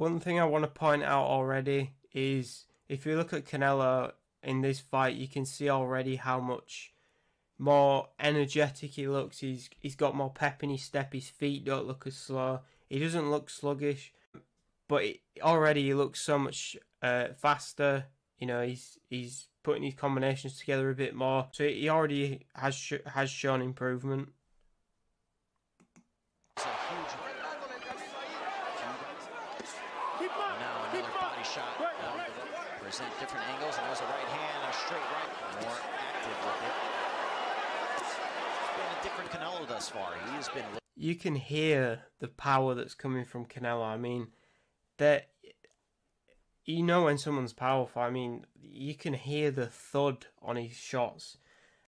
One thing I want to point out already is if you look at Canelo in this fight, you can see already how much more energetic he looks. He's he's got more pep in his step. His feet don't look as slow. He doesn't look sluggish, but it, already he looks so much uh, faster. You know, he's he's putting his combinations together a bit more. So he already has sh- has shown improvement. Now another body shot. Now uh, present different angles, and there's a right hand, a straight right. More active with it. It's been a different Canelo thus far. He has been. You can hear the power that's coming from Canelo. I mean, that you know when someone's powerful. I mean, you can hear the thud on his shots.